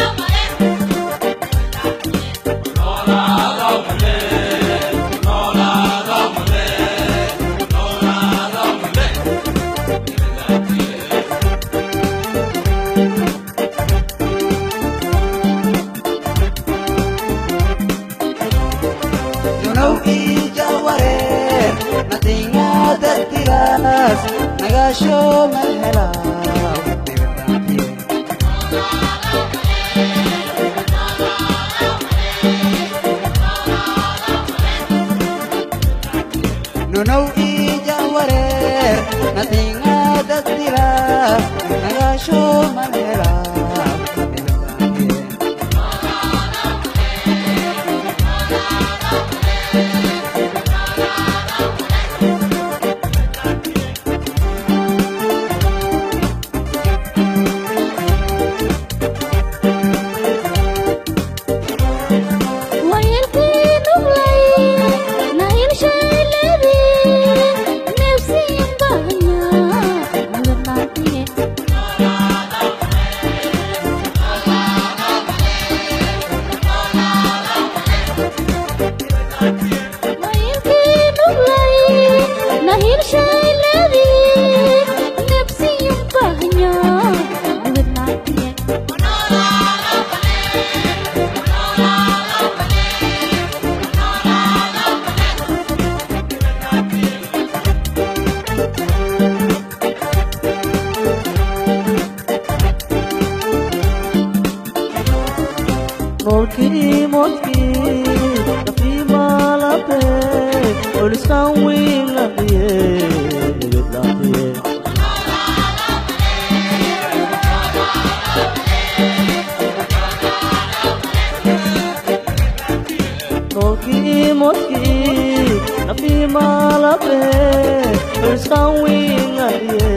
dunow noolkii moodkii nafii maalabe olisaan wiin laqiye ibidlaqiye noolkii moodkii nafii maalabe olisaan wiin laqiye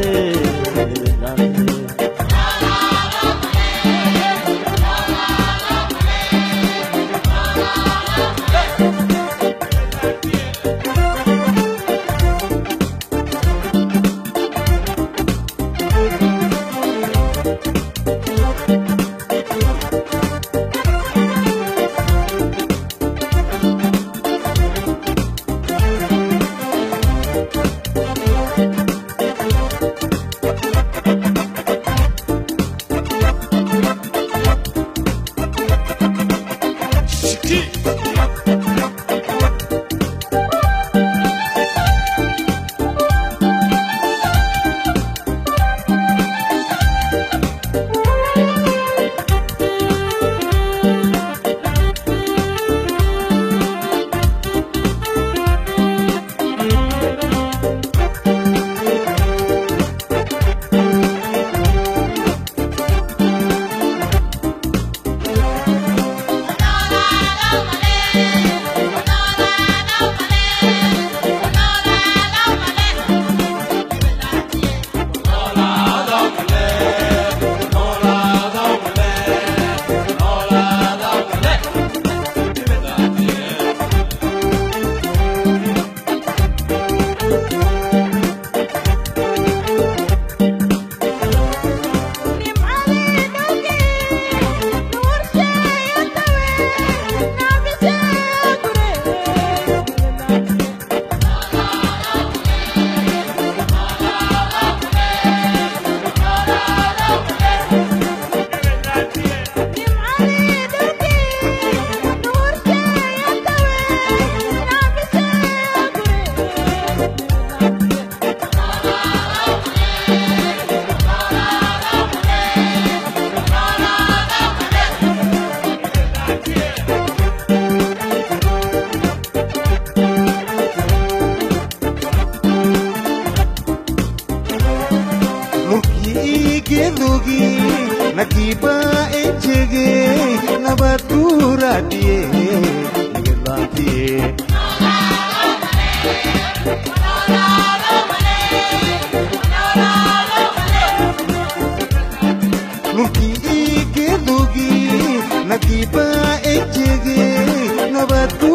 Yeah! ಗೆಲುಗಿ ನಕೀಬ ಎಚ್ಚೆಗೆ ನವತೂರಾಟಿಯೇ ಗೆಲ್ಲಾಟಿಯೇ ನುಕಿ ಗೆಲುಗಿ ನಕೀಬ ಎಚ್ಚೆಗೆ ನವತೂ